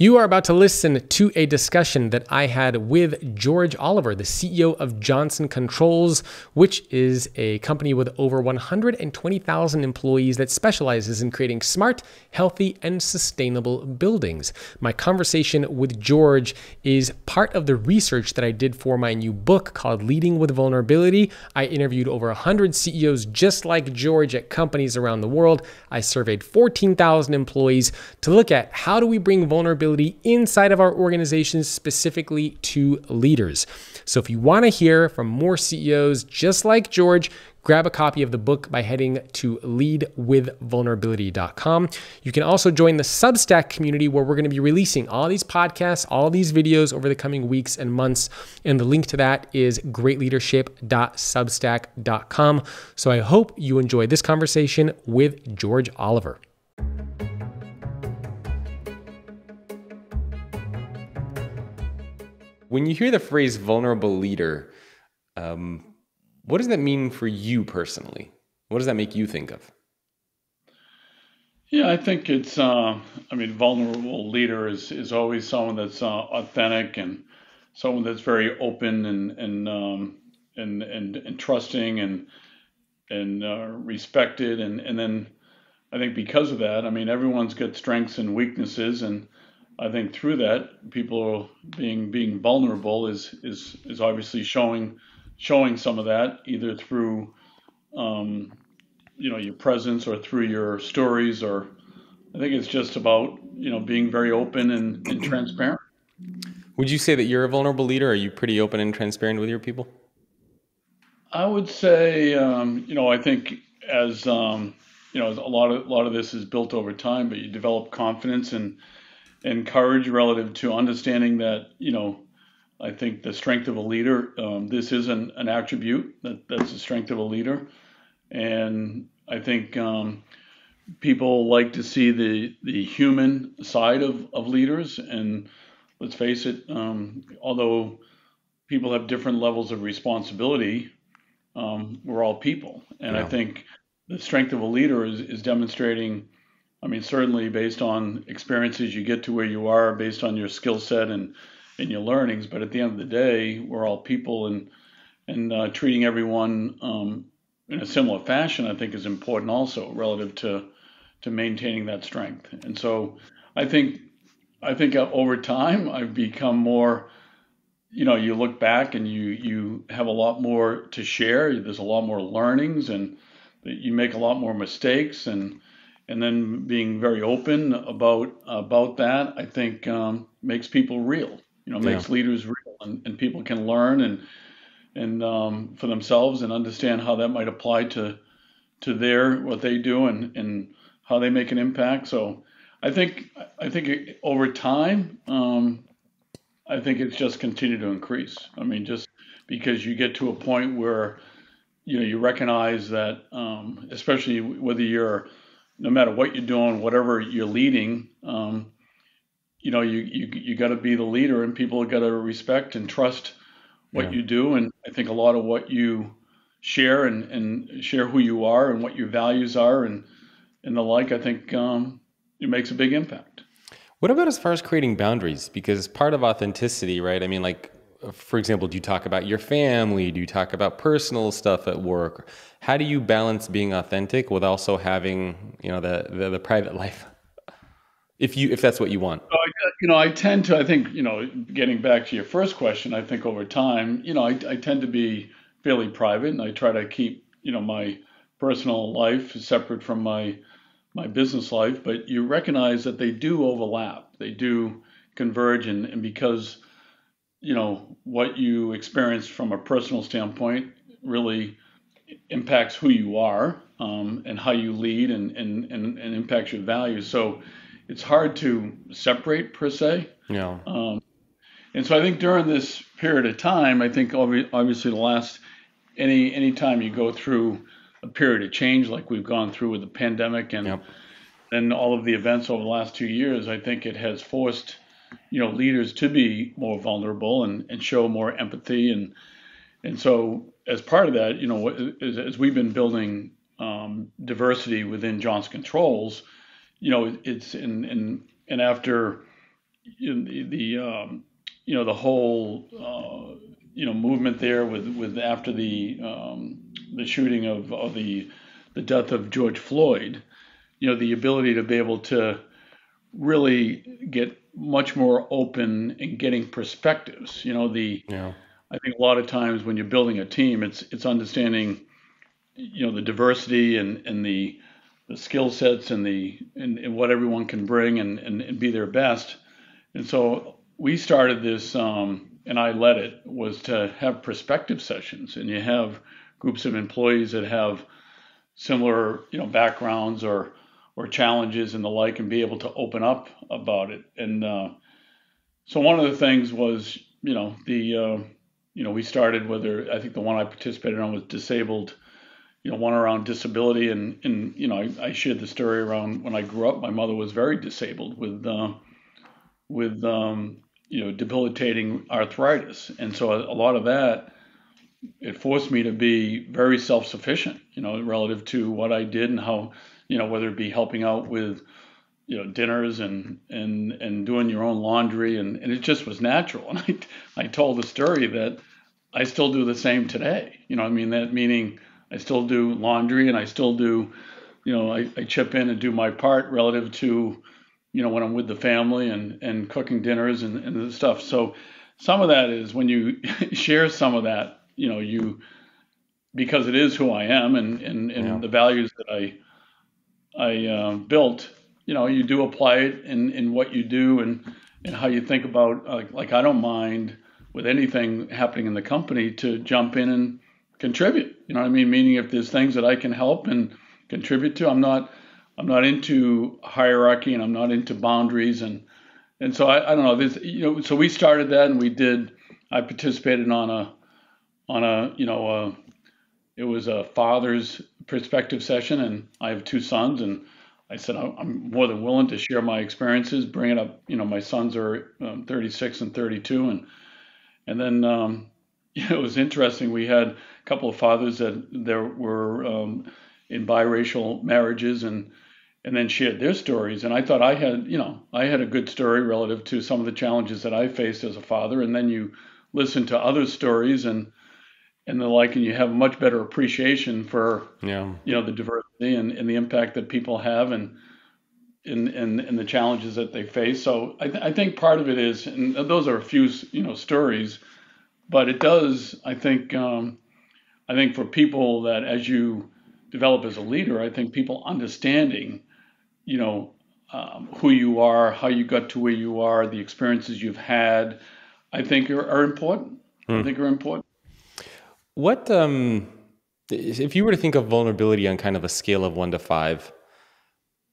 You are about to listen to a discussion that I had with George Oliver, the CEO of Johnson Controls, which is a company with over 120,000 employees that specializes in creating smart, healthy, and sustainable buildings. My conversation with George is part of the research that I did for my new book called Leading with Vulnerability. I interviewed over 100 CEOs just like George at companies around the world. I surveyed 14,000 employees to look at how do we bring vulnerability inside of our organizations, specifically to leaders. So if you want to hear from more CEOs just like George, grab a copy of the book by heading to leadwithvulnerability.com. You can also join the Substack community where we're going to be releasing all these podcasts, all these videos over the coming weeks and months. And the link to that is greatleadership.substack.com. So I hope you enjoy this conversation with George Oliver. When you hear the phrase vulnerable leader, um, what does that mean for you personally? What does that make you think of? Yeah, I think it's. Uh, I mean, vulnerable leader is is always someone that's uh, authentic and someone that's very open and and um, and, and and trusting and and uh, respected and and then I think because of that, I mean, everyone's got strengths and weaknesses and I think through that, people being being vulnerable is is is obviously showing showing some of that either through um, you know your presence or through your stories or I think it's just about you know being very open and, and transparent. Would you say that you're a vulnerable leader? Are you pretty open and transparent with your people? I would say um, you know I think as um, you know a lot of a lot of this is built over time, but you develop confidence and and courage relative to understanding that you know I think the strength of a leader um, this is an, an attribute that that's the strength of a leader. And I think um, people like to see the the human side of, of leaders. And let's face it um, although people have different levels of responsibility um, we're all people. And yeah. I think the strength of a leader is, is demonstrating I mean, certainly based on experiences you get to where you are, based on your skill set and and your learnings. But at the end of the day, we're all people, and and uh, treating everyone um, in a similar fashion, I think, is important also relative to to maintaining that strength. And so, I think I think over time, I've become more. You know, you look back and you you have a lot more to share. There's a lot more learnings, and you make a lot more mistakes and and then being very open about about that, I think um, makes people real. You know, makes yeah. leaders real, and, and people can learn and and um, for themselves and understand how that might apply to to their what they do and and how they make an impact. So I think I think it, over time, um, I think it's just continued to increase. I mean, just because you get to a point where you know you recognize that, um, especially whether you're no matter what you're doing, whatever you're leading, um, you know, you you you got to be the leader, and people got to respect and trust what yeah. you do. And I think a lot of what you share and and share who you are and what your values are and and the like, I think um, it makes a big impact. What about as far as creating boundaries? Because part of authenticity, right? I mean, like for example, do you talk about your family? Do you talk about personal stuff at work? How do you balance being authentic with also having, you know, the the, the private life? If you if that's what you want. Uh, you know, I tend to. I think you know, getting back to your first question, I think over time, you know, I, I tend to be fairly private, and I try to keep you know my personal life separate from my my business life. But you recognize that they do overlap. They do converge, and, and because you know what you experience from a personal standpoint really impacts who you are um, and how you lead and, and, and, and impacts your values. So it's hard to separate per se. Yeah. Um, and so I think during this period of time, I think obviously the last any any time you go through a period of change like we've gone through with the pandemic and yep. and all of the events over the last two years, I think it has forced you know leaders to be more vulnerable and, and show more empathy. And and so as part of that you know as, as we've been building um, diversity within Johnson Controls you know it's in and and after the, the um, you know the whole uh, you know movement there with with after the um, the shooting of, of the the death of George Floyd, you know the ability to be able to really get much more open and getting perspectives. You know the yeah. I think a lot of times when you're building a team, it's it's understanding you know the diversity and and the the skill sets and the and, and, what everyone can bring and, and, and be their best. And so we started this, um, and I led it, was to have perspective sessions, and you have groups of employees that have similar, you know, backgrounds or or challenges and the like, and be able to open up about it. And uh, so one of the things was, you know, the uh, you know we started whether I think the one I participated on was disabled you know, one around disability, and and you know, I, I shared the story around when I grew up. My mother was very disabled with uh, with um, you know debilitating arthritis, and so a, a lot of that it forced me to be very self-sufficient. You know, relative to what I did and how you know whether it be helping out with you know dinners and and and doing your own laundry and, and it just was natural and I, I told the story that I still do the same today you know I mean that meaning I still do laundry and I still do, you know, I, I chip in and do my part relative to, you know, when I'm with the family and, and cooking dinners and, and stuff. So some of that is when you share some of that, you know, you, because it is who I am and, and, and yeah. the values that I, I uh, built, you know, you do apply it in, in what you do and, and how you think about, uh, like, I don't mind with anything happening in the company to jump in and, contribute. You know what I mean? Meaning if there's things that I can help and contribute to, I'm not I'm not into hierarchy and I'm not into boundaries and and so I, I don't know this you know so we started that and we did I participated on a on a you know a, it was a father's perspective session and I have two sons and I said I'm more than willing to share my experiences bring it up you know my sons are um, 36 and 32 and and then um, it was interesting we had a couple of fathers that there were um, in biracial marriages and and then shared their stories. And I thought I had, you know, I had a good story relative to some of the challenges that I faced as a father. And then you listen to other stories and and the like, and you have a much better appreciation for, yeah. you know, the diversity and, and the impact that people have and in, in, in the challenges that they face. So I, th- I think part of it is, and those are a few, you know, stories, but it does, I think, um, I think for people that as you develop as a leader, I think people understanding, you know, um, who you are, how you got to where you are, the experiences you've had, I think are, are important. Hmm. I think are important. What um, if you were to think of vulnerability on kind of a scale of one to five?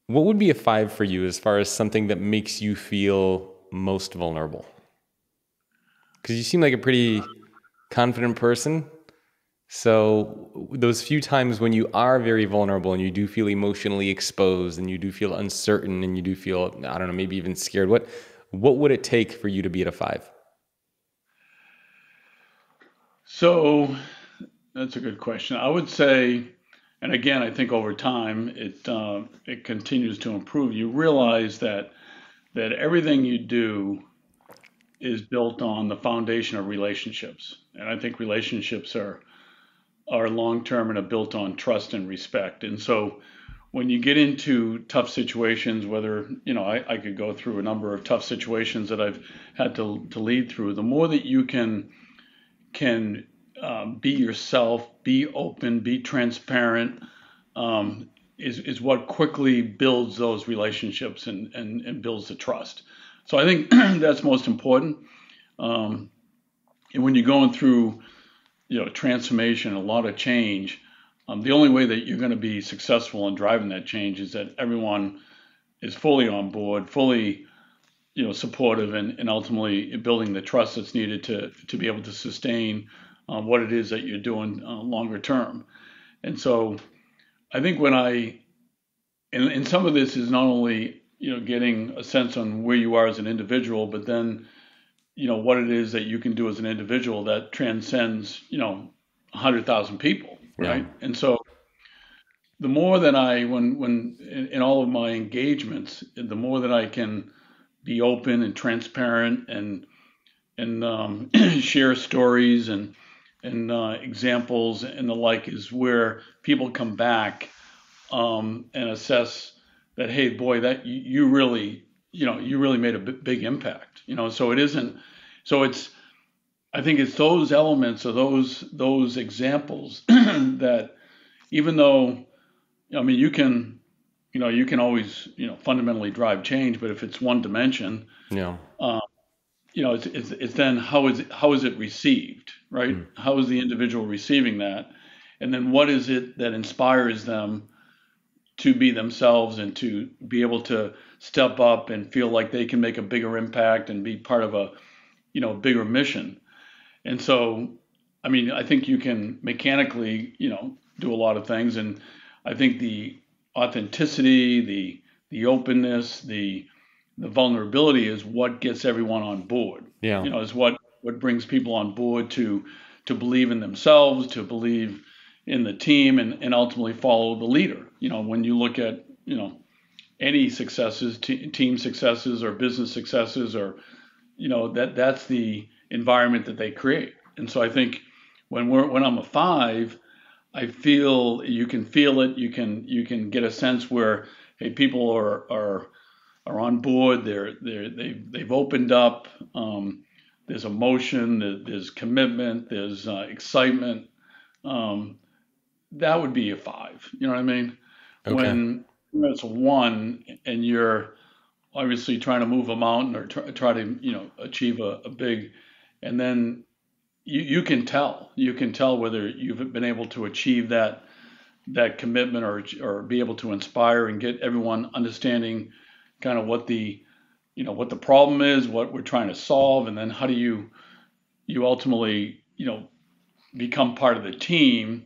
What would be a five for you as far as something that makes you feel most vulnerable? Because you seem like a pretty confident person. So, those few times when you are very vulnerable and you do feel emotionally exposed and you do feel uncertain and you do feel, I don't know, maybe even scared, what, what would it take for you to be at a five? So, that's a good question. I would say, and again, I think over time it uh, it continues to improve. You realize that that everything you do is built on the foundation of relationships, and I think relationships are are long term and are built on trust and respect. And so when you get into tough situations, whether, you know, I, I could go through a number of tough situations that I've had to, to lead through, the more that you can can um, be yourself, be open, be transparent, um, is, is what quickly builds those relationships and, and, and builds the trust. So I think that's most important. Um, and when you're going through you know transformation, a lot of change. Um, the only way that you're going to be successful in driving that change is that everyone is fully on board, fully you know supportive, and, and ultimately building the trust that's needed to to be able to sustain um, what it is that you're doing uh, longer term. And so, I think when I and, and some of this is not only you know getting a sense on where you are as an individual, but then you know what it is that you can do as an individual that transcends you know 100,000 people right yeah. and so the more that I when when in, in, all of my engagements the more that I can be open and transparent and and um, share stories and and uh, examples and the like is where people come back um, and assess that hey boy that you, you really you know you really made a big impact you know? So it isn't so it's i think it's those elements or those those examples that even though i mean you can you know you can always you know fundamentally drive change but if it's one dimension yeah. um, you know it's, it's, it's then how is it how is it received right? Mm. how is the individual receiving that? And then what is it that inspires them to be themselves and to be able to step up and feel like they can make a bigger impact and be part of a you know bigger mission? And so i mean i think you can mechanically you know do a lot of things. And i think the authenticity the the openness the the vulnerability is what gets everyone on board yeah you know is what what brings people on board to to believe in themselves to believe in the team and, and ultimately follow the leader. You know, when you look at, you know, any successes, t- team successes or business successes or, you know, that that's the environment that they create. And so I think when we're when I'm a five, I feel you can feel it. You can you can get a sense where hey people are are are on board. They're they're they've they've opened up. Um, there's emotion. There's commitment. There's uh, excitement. Um, that would be a five. You know what I mean? Okay. When it's a one and you're obviously trying to move a mountain or try, try to you know achieve a, a big, and then you, you can tell you can tell whether you've been able to achieve that that commitment or or be able to inspire and get everyone understanding kind of what the you know what the problem is, what we're trying to solve, and then how do you you ultimately you know become part of the team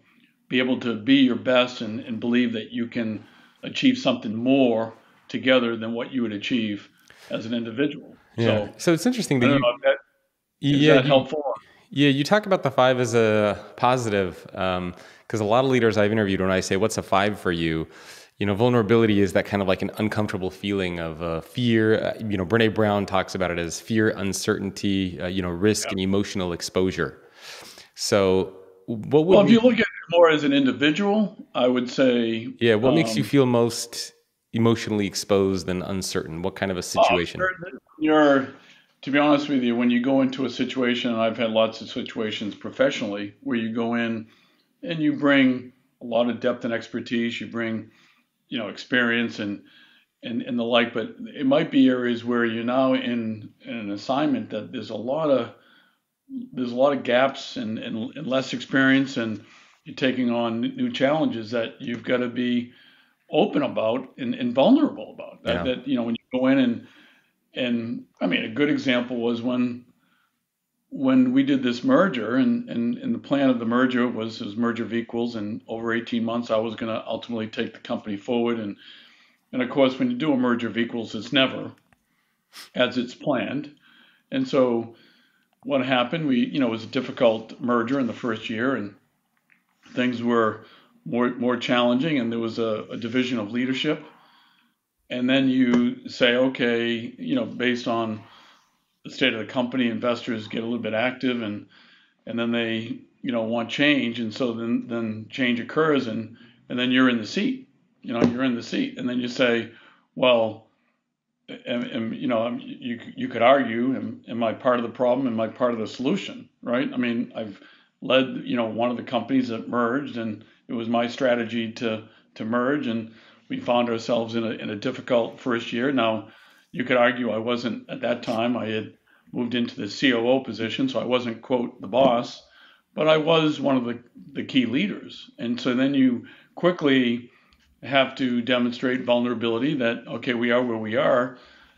be able to be your best and, and believe that you can achieve something more together than what you would achieve as an individual. Yeah. So, so it's interesting that you, that, yeah, that helpful? Yeah, you talk about the five as a positive because um, a lot of leaders I've interviewed, when I say, "What's a five for you?" You know, vulnerability is that kind of like an uncomfortable feeling of uh, fear. Uh, you know, Brene Brown talks about it as fear, uncertainty, uh, you know, risk, yeah. and emotional exposure. So, what would well, if you look at more as an individual, I would say. Yeah, what um, makes you um, feel most emotionally exposed and uncertain? What kind of a situation? you're, to be honest with you, when you go into a situation, and I've had lots of situations professionally where you go in and you bring a lot of depth and expertise, you bring, you know, experience and and, and the like, but it might be areas where you're now in, in an assignment that there's a lot of there's a lot of gaps and, and, and less experience and you're taking on new challenges that you've got to be open about and, and vulnerable about. That, yeah. that you know when you go in and and I mean a good example was when when we did this merger and, and, and the plan of the merger was was merger of equals and over 18 months I was going to ultimately take the company forward and and of course when you do a merger of equals it's never as it's planned and so what happened we you know it was a difficult merger in the first year and things were more more challenging, and there was a, a division of leadership. And then you say, okay, you know, based on the state of the company, investors get a little bit active, and and then they you know want change, and so then then change occurs, and and then you're in the seat. You know, you're in the seat, and then you say, well. And, you know, you you could argue, am, am I part of the problem? Am I part of the solution? Right? I mean, I've led you know one of the companies that merged, and it was my strategy to to merge, and we found ourselves in a in a difficult first year. Now, you could argue I wasn't at that time. I had moved into the COO position, so I wasn't quote the boss, but I was one of the the key leaders, and so then you quickly have to demonstrate vulnerability that okay we are where we are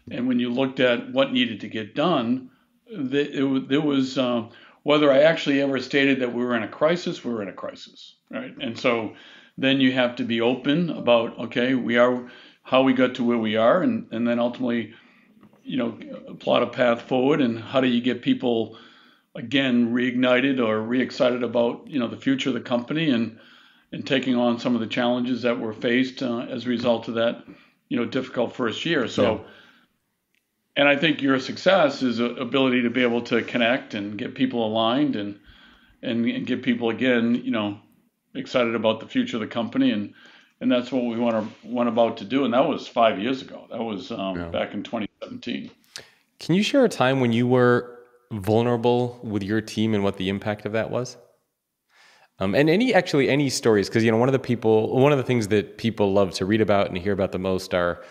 and when you looked at what needed to get done there was uh, whether I actually ever stated that we were in a crisis, we were in a crisis, right? And so then you have to be open about, okay, we are how we got to where we are, and, and then ultimately, you know, plot a path forward, and how do you get people again reignited or re-excited about you know the future of the company and and taking on some of the challenges that were faced uh, as a result of that you know difficult first year. So. Yeah and I think your success is a ability to be able to connect and get people aligned and and, and get people again, you know, excited about the future of the company and and that's what we want to went about to do and that was five years ago that was um, yeah. back in 2017 can you share a time when you were vulnerable with your team and what the impact of that was um, and any actually any stories because you know one of the people one of the things that people love to read about and hear about the most are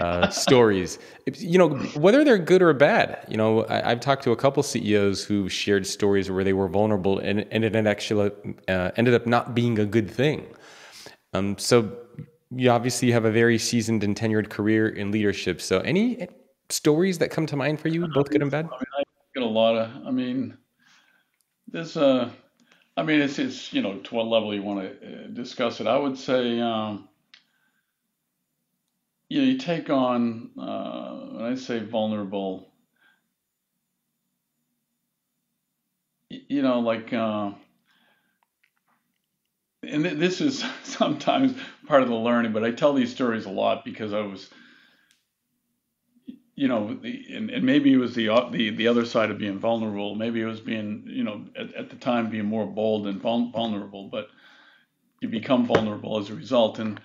uh, stories. You know, whether they're good or bad. You know, I, have talked to a couple CEOs who shared stories where they were vulnerable and, and it actually uh, ended up not being a good thing. Um, so you obviously have a very seasoned and tenured career in leadership. So any stories that come to mind for you, both good and bad? I, mean, I get a lot of. I mean, there's a. I mean, it's it's you know to what level you want to uh, discuss it. I would say. Um, you know, you take on, uh, when I say vulnerable, you know, like, uh, and th- this is sometimes part of the learning, but I tell these stories a lot because I was, you know, the, and, and maybe it was the, the the other side of being vulnerable. Maybe it was being, you know, at, at the time being more bold and vulnerable, but you become vulnerable as a result. And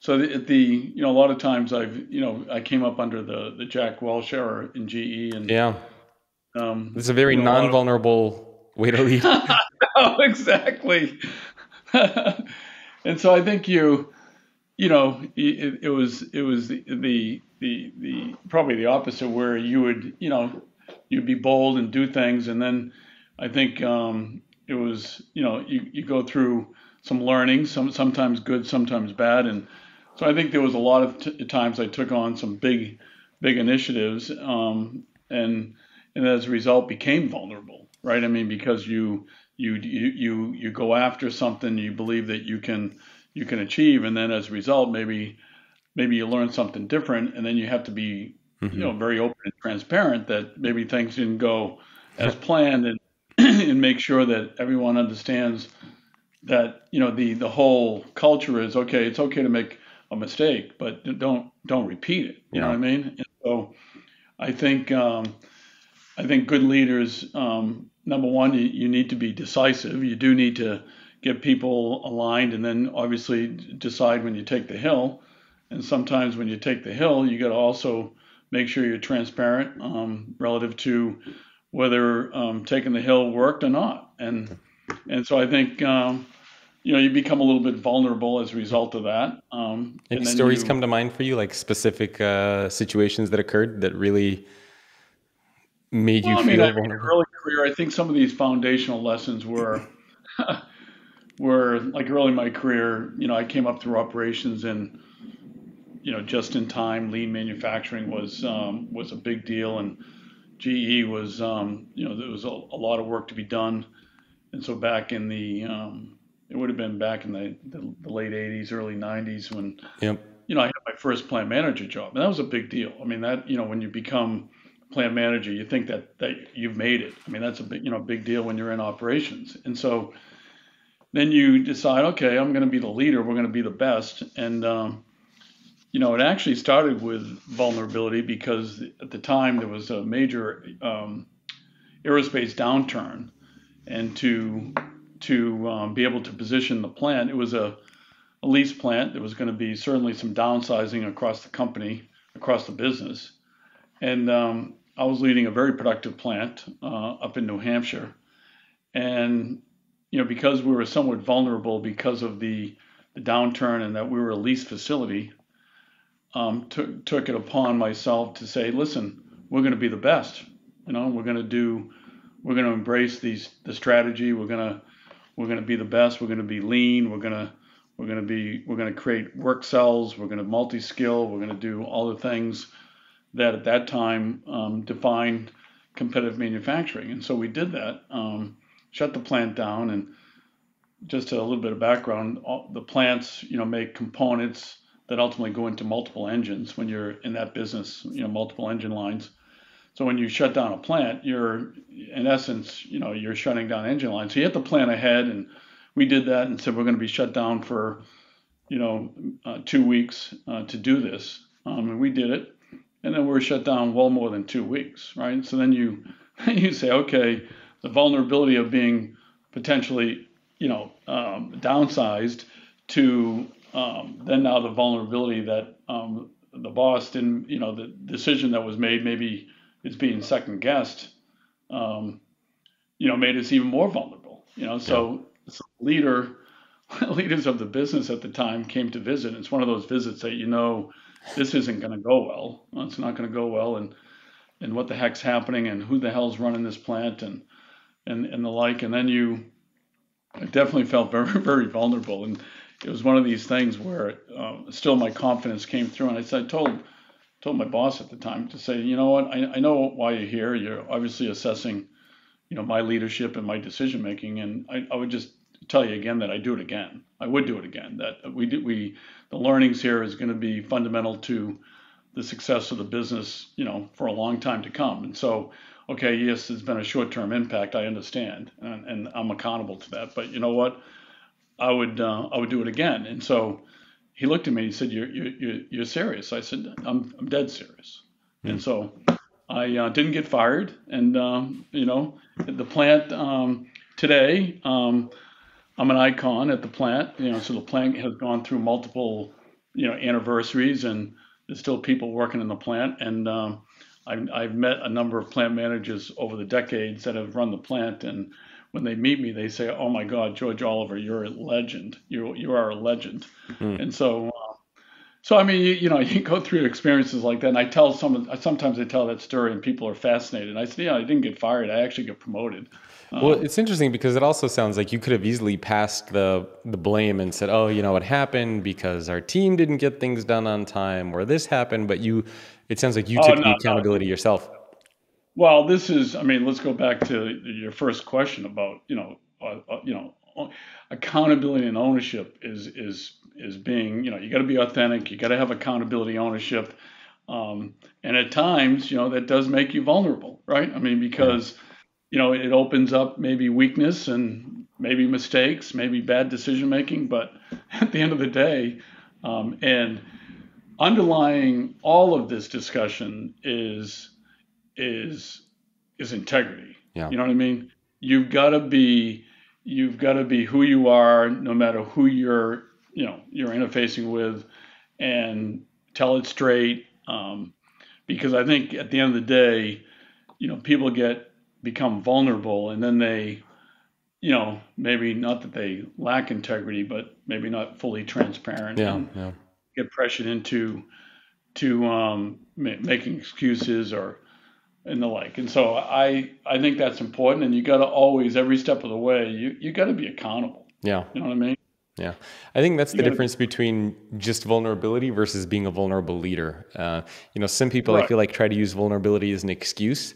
so the, the, you know a lot of times I've you know I came up under the the Jack Welch era in GE and yeah, um, it's a very you know, non-vulnerable of, way to lead. oh, exactly. and so I think you you know it, it was it was the, the the probably the opposite where you would you know you'd be bold and do things and then I think um, it was you know you, you go through some learning some sometimes good sometimes bad and so I think there was a lot of t- times I took on some big, big initiatives, um, and and as a result became vulnerable, right? I mean, because you you you you go after something you believe that you can you can achieve, and then as a result, maybe maybe you learn something different, and then you have to be mm-hmm. you know very open and transparent that maybe things didn't go as planned, and and make sure that everyone understands that you know the the whole culture is okay. It's okay to make a mistake, but don't don't repeat it. You yeah. know what I mean? And so I think um, I think good leaders. Um, number one, you, you need to be decisive. You do need to get people aligned, and then obviously decide when you take the hill. And sometimes when you take the hill, you got to also make sure you're transparent um, relative to whether um, taking the hill worked or not. And and so I think um, you know you become a little bit vulnerable as a result of that. Um, Any stories you, come to mind for you, like specific uh, situations that occurred that really made well, you I mean, feel vulnerable? Early career, I think some of these foundational lessons were were like early in my career. You know, I came up through operations and you know just in time lean manufacturing was um, was a big deal and GE was um, you know there was a, a, lot of work to be done and so back in the um, it would have been back in the, the, the late 80s, early 90s when, yep. you know, I had my first plant manager job. And that was a big deal. I mean, that, you know, when you become plant manager, you think that, that you've made it. I mean, that's a big, you know, big deal when you're in operations. And so then you decide, okay, I'm going to be the leader. We're going to be the best. And, um, you know, it actually started with vulnerability because at the time there was a major um, aerospace downturn. And to to um, be able to position the plant. It was a, a lease plant. There was going to be certainly some downsizing across the company, across the business. And um, I was leading a very productive plant uh, up in New Hampshire. And, you know, because we were somewhat vulnerable because of the, the downturn and that we were a lease facility, um, took, took it upon myself to say, listen, we're going to be the best. You know, we're going to do, we're going to embrace these, the strategy. We're going to we're going to be the best. We're going to be lean. We're going to we're going to be we're going to create work cells. We're going to multi-skill. We're going to do all the things that at that time um, defined competitive manufacturing. And so we did that. Um, shut the plant down, and just a little bit of background: all, the plants, you know, make components that ultimately go into multiple engines when you're in that business. You know, multiple engine lines. So when you shut down a plant, you're in essence, you know, you're shutting down engine lines. So you have to plan ahead, and we did that and said we're going to be shut down for, you know, uh, two weeks uh, to do this. Um, and we did it, and then we're shut down well more than two weeks, right? So then you you say, okay, the vulnerability of being potentially, you know, um, downsized to um, then now the vulnerability that um, the boss didn't, you know, the decision that was made maybe is being second guessed, um, you know, made us even more vulnerable. You know, so, yeah. so leader leaders of the business at the time came to visit. It's one of those visits that you know this isn't going to go well. It's not going to go well, and and what the heck's happening, and who the hell's running this plant, and and and the like. And then you, I definitely felt very very vulnerable, and it was one of these things where uh, still my confidence came through, and I said, I told told my boss at the time to say, you know what, I, I know why you're here. You're obviously assessing, you know, my leadership and my decision making, and I, I would just tell you again that I do it again. I would do it again. That we do, we the learnings here is going to be fundamental to the success of the business, you know, for a long time to come. And so, okay, yes, it's been a short-term impact. I understand, and, and I'm accountable to that. But you know what? I would uh, I would do it again. And so he looked at me. He said, "You're you're you're serious?" I said, "I'm I'm dead serious." Mm. And so I uh, didn't get fired. And um, you know, the plant um, today. Um, I'm an icon at the plant. You know, so the plant has gone through multiple, you know, anniversaries, and there's still people working in the plant. And um, I've, I've met a number of plant managers over the decades that have run the plant, and when they meet me, they say, "Oh my God, George Oliver, you're a legend. You you are a legend." Mm. And so, uh, so I mean, you, you know, you go through experiences like that, and I tell some. Sometimes I tell that story, and people are fascinated. And I say, "Yeah, I didn't get fired. I actually get promoted." Well, it's interesting because it also sounds like you could have easily passed the the blame and said, "Oh, you know what happened because our team didn't get things done on time, or this happened." But you, it sounds like you oh, took no, the accountability no. yourself. Well, this is. I mean, let's go back to your first question about you know, uh, uh, you know, accountability and ownership is is is being you know you got to be authentic. You got to have accountability, ownership, um, and at times you know that does make you vulnerable, right? I mean, because you know, it opens up maybe weakness and maybe mistakes, maybe bad decision making. But at the end of the day, um, and underlying all of this discussion is is is integrity. Yeah. You know what I mean? You've got to be you've got to be who you are, no matter who you're you know you're interfacing with, and tell it straight. Um, because I think at the end of the day, you know, people get become vulnerable and then they you know maybe not that they lack integrity but maybe not fully transparent yeah, yeah. Get pressured into to um, ma- making excuses or and the like. And so i i think that's important and you got to always every step of the way you you got to be accountable. Yeah. You know what i mean? Yeah, I think that's you the difference between just vulnerability versus being a vulnerable leader. Uh, you know, some people right. I feel like try to use vulnerability as an excuse,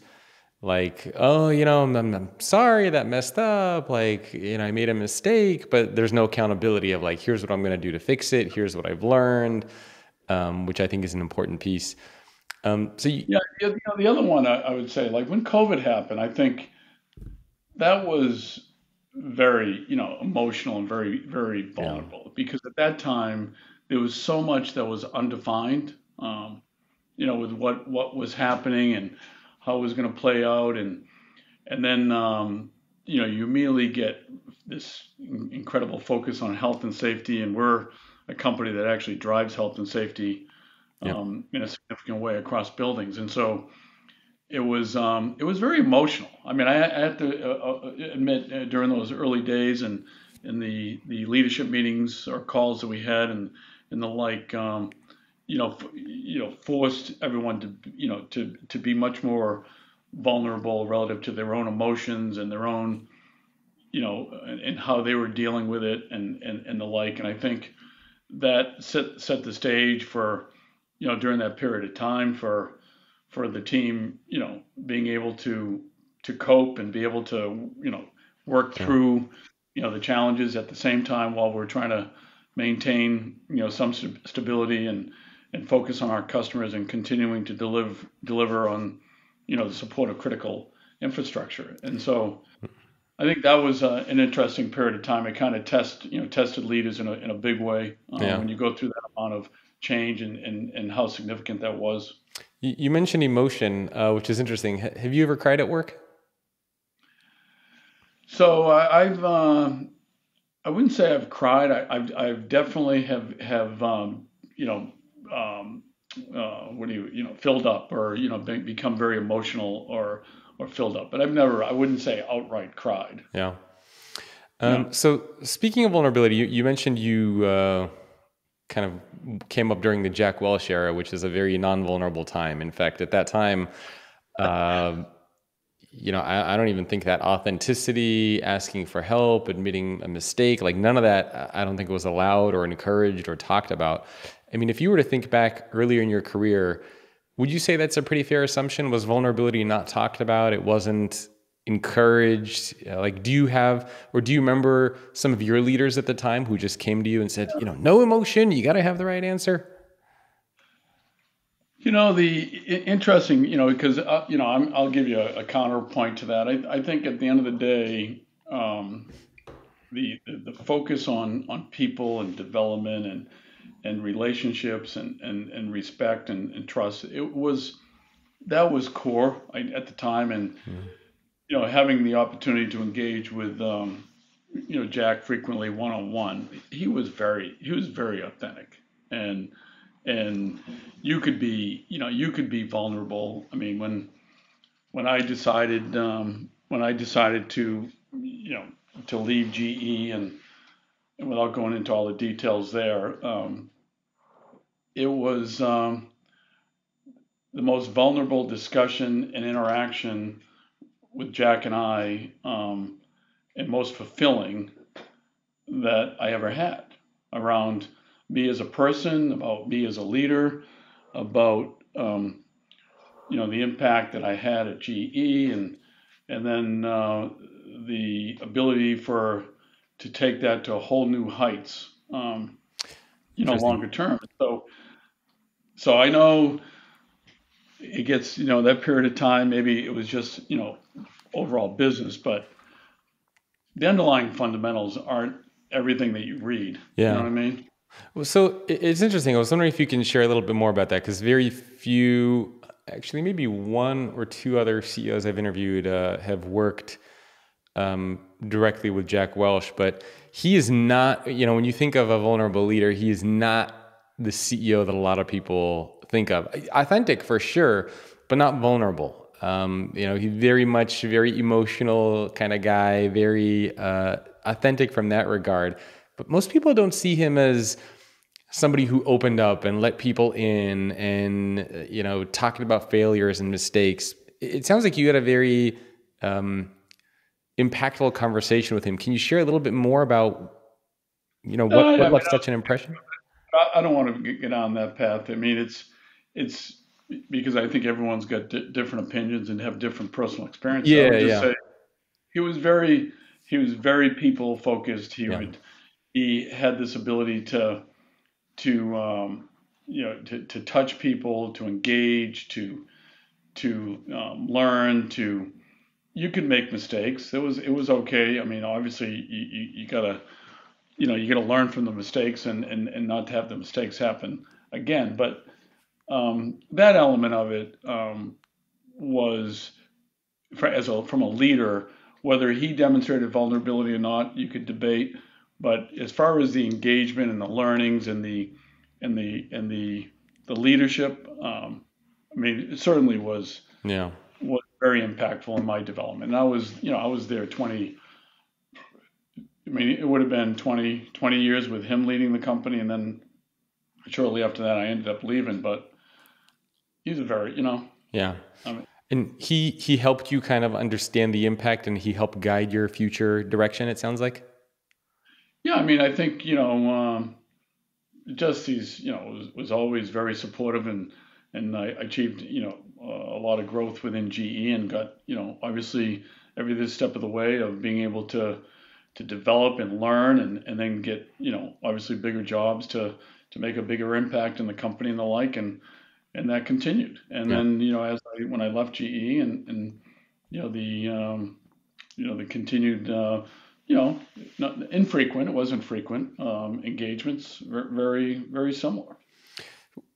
like oh you know I'm, I'm, sorry that messed up like you know i made a mistake but there's no accountability of like here's what i'm going to do to fix it here's what i've learned um, which i think is an important piece um, so you, yeah you know, the other one I, I, would say like when covid happened i think that was very you know emotional and very very vulnerable yeah. because at that time there was so much that was undefined um, you know with what what was happening and how it was going to play out, and and then um, you know you immediately get this incredible focus on health and safety, and we're a company that actually drives health and safety um, in a significant way across buildings, and so it was um, it was very emotional. I mean, I, I have to uh, uh, admit uh, during those early days and in the the leadership meetings or calls that we had and and the like, um, you know, you know, forced everyone to, you know, to to be much more vulnerable relative to their own emotions and their own, you know, and, and how they were dealing with it and, and and the like. And I think that set set the stage for, you know, during that period of time for for the team, you know, being able to to cope and be able to, you know, work through, you know, the challenges at the same time while we're trying to maintain, you know, some st- stability and and focus on our customers and continuing to deliver deliver on you know the support of critical infrastructure. And so I think that was uh, an interesting period of time. It kind of test you know tested leaders in a in a big way um, yeah. when you go through that amount of change and, and and how significant that was. You mentioned emotion, uh, which is interesting. Have you ever cried at work? So I, have uh, I wouldn't say I've cried. I, have I've definitely have have um, you know um, uh, what do you you know filled up or you know be, become very emotional or or filled up. But I've never I wouldn't say outright cried. Yeah. Um, yeah. So speaking of vulnerability, you, you mentioned you uh, kind of came up during the Jack Welch era, which is a very non-vulnerable time. In fact, at that time, uh, you know, I, I, don't even think that authenticity, asking for help, admitting a mistake, like none of that, I don't think was allowed or encouraged or talked about. I mean, if you were to think back earlier in your career, would you say that's a pretty fair assumption? Was vulnerability not talked about? It wasn't encouraged? Like, do you have, or do you remember some of your leaders at the time who just came to you and said, you know, no emotion, you got to have the right answer? You know, the interesting, you know, because, uh, you know, i will give you a, a, counterpoint to that. I, I, think at the end of the day, um, the, the focus on, on people and development and, and relationships and, and, and respect and, and trust, it was, that was core at the time. And, mm-hmm you know, having the opportunity to engage with, um, you know, Jack frequently one on one, he was very, he was very authentic, and and you could be, you know, you could be vulnerable. I mean, when when I decided um, when I decided to, you know, to leave GE and, and without going into all the details there, um, it was um, the most vulnerable discussion and interaction with Jack and I um, and most fulfilling that I ever had around me as a person, about me as a leader, about um, you know the impact that I had at GE, and and then uh, the ability for to take that to a whole new heights, um, you know, longer term. So, so I know it gets you know that period of time maybe it was just you know overall business but the underlying fundamentals aren't everything that you read. Yeah you know what i mean so it's interesting i was wondering if you can share a little bit more about that because very few actually maybe one or two other ceos i've interviewed uh, have worked um, directly with jack welch but he is not you know when you think of a vulnerable leader he is not the ceo that a lot of people think of. Authentic for sure, but not vulnerable. Um, you know, he's very much very emotional kind of guy, very uh, authentic from that regard. But most people don't see him as somebody who opened up and let people in and you know talking about failures and mistakes. It sounds like you had a very um, impactful conversation with him. Can you share a little bit more about you know what, what left such an impression? I don't want to get on that path. I mean, it's it's because I think everyone's got di- different opinions and have different personal experiences. Yeah, yeah. Say, he was very he was very people focused. He yeah. would he had this ability to to um, you know to, to touch people, to engage, to to um, learn, to you could make mistakes. It was it was okay. I mean, obviously you, you, you gotta you know you gotta learn from the mistakes and, and and not to have the mistakes happen again. But um, that element of it um, was for, as a, from a leader whether he demonstrated vulnerability or not you could debate but as far as the engagement and the learnings and the and the and the the leadership um, i mean it certainly was yeah was very impactful in my development and i was you know i was there 20 i mean it would have been 20 20 years with him leading the company and then shortly after that i ended up leaving but he's a very, you know. Yeah. I mean, and he he helped you kind of understand the impact, and he helped guide your future direction. It sounds like. Yeah, I mean, I think you know, um, just he's you know was, was always very supportive, and and I achieved you know a lot of growth within GE, and got you know obviously every step of the way of being able to to develop and learn, and and then get you know obviously bigger jobs to to make a bigger impact in the company and the like, and and that continued. And yeah. then you know, as I when I left GE and and you know the um, you know the continued uh, you know not infrequent it wasn't frequent um, engagements very very similar.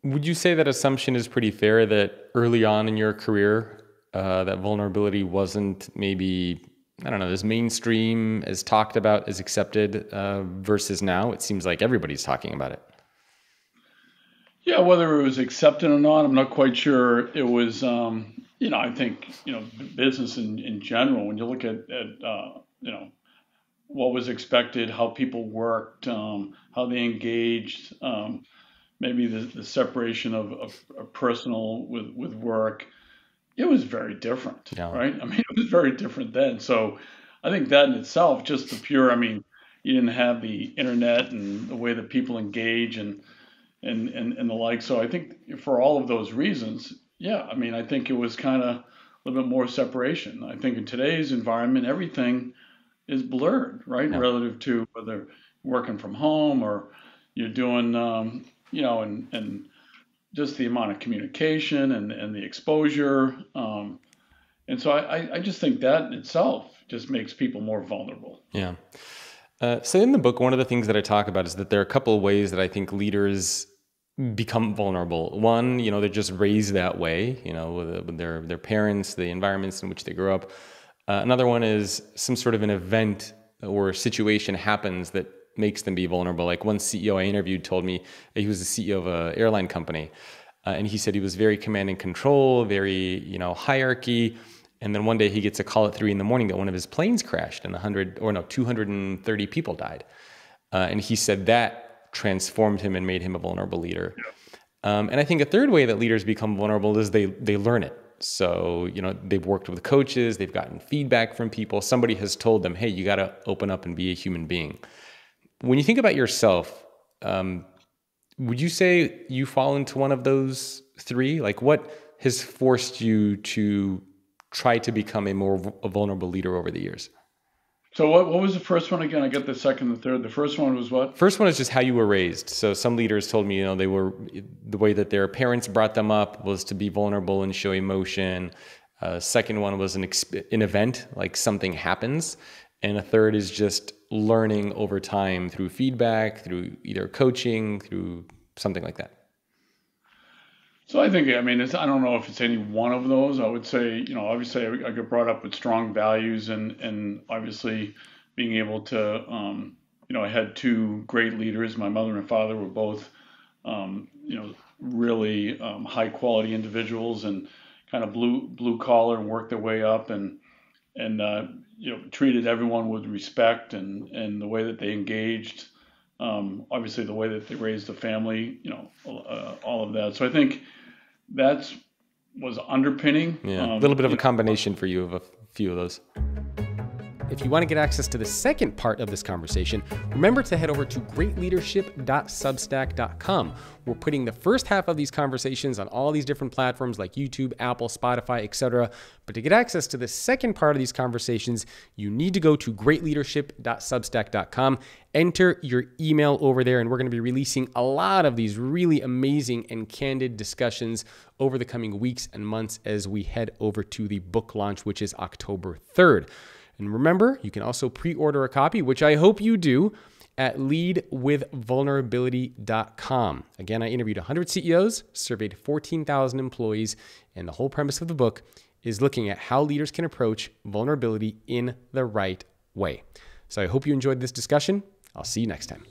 Would you say that assumption is pretty fair that early on in your career, uh, that vulnerability wasn't maybe I don't know as mainstream, as talked about, as accepted uh, versus now? It seems like everybody's talking about it. Yeah, whether it was accepted or not, I'm not quite sure. It was, um, you know, I think you know business in, in general. When you look at, at uh, you know what was expected, how people worked, um, how they engaged, um, maybe the, the separation of, of, of, personal with, with work, it was very different, yeah. right? I mean, it was very different then. So I think that in itself, just the pure, I mean, you didn't have the internet and the way that people engage and, and, and, and the like. So I think for all of those reasons, yeah, I mean, I think it was kind of a little bit more separation. I think in today's environment, everything – is blurred, right? Yeah. Relative to whether working from home or you're doing, um, you know, and, and just the amount of communication and, and the exposure. Um, and so I, I just think that in itself just makes people more vulnerable. Yeah. Uh, so in the book, one of the things that I talk about is that there are a couple of ways that I think leaders become vulnerable. One, you know, they're just raised that way, you know, with, with their their parents, the environments in which they grew up. Uh, another one is some sort of an event or situation happens that makes them be vulnerable. Like one CEO I interviewed told me he was the CEO of an airline company, uh, and he said he was very command and control, very you know hierarchy. And then one day he gets a call at three in the morning that one of his planes crashed and 100 or no 230 people died. Uh, and he said that transformed him and made him a vulnerable leader. Um, and I think a third way that leaders become vulnerable is they they learn it. So, you know, they've worked with coaches, they've gotten feedback from people. Somebody has told them, hey, you got to open up and be a human being. When you think about yourself, um, would you say you fall into one of those three? Like, what has forced you to try to become a more vulnerable leader over the years? So what, what was the first one again? I got the second the third. The first one was what? First one is just how you were raised. So some leaders told me, you know, they were the way that their parents brought them up was to be vulnerable and show emotion. Uh, second one was an an event, like something happens, and a third is just learning over time through feedback, through either coaching, through something like that. So I think, I mean, I don't know if it's any one of those. I would say, you know, obviously I, I get brought up with strong values and, and obviously being able to, um, you know, I had two great leaders. My mother and father were both, um, you know, really um, high quality individuals and kind of blue blue collar and worked their way up and and uh, you know treated everyone with respect and and the way that they engaged. Um, obviously, the way that they raised the family, you know, uh, all of that. So I think that's was underpinning. Yeah, um, a little bit of a combination for you of a few of those. If you want to get access to the second part of this conversation, remember to head over to greatleadership.substack.com. We're putting the first half of these conversations on all these different platforms like YouTube, Apple, Spotify, etc. But to get access to the second part of these conversations, you need to go to greatleadership.substack.com, enter your email over there, and we're going to be releasing a lot of these really amazing and candid discussions over the coming weeks and months as we head over to the book launch, which is October 3rd. And remember, you can also pre order a copy, which I hope you do, at leadwithvulnerability.com. Again, I interviewed 100 CEOs, surveyed 14,000 employees, and the whole premise of the book is looking at how leaders can approach vulnerability in the right way. So I hope you enjoyed this discussion. I'll see you next time.